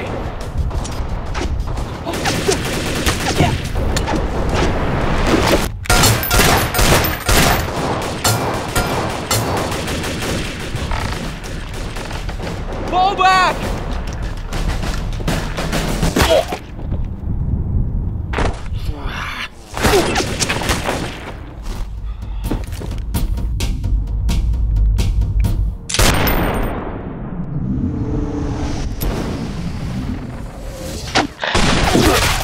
way! Fall back! Uh -huh.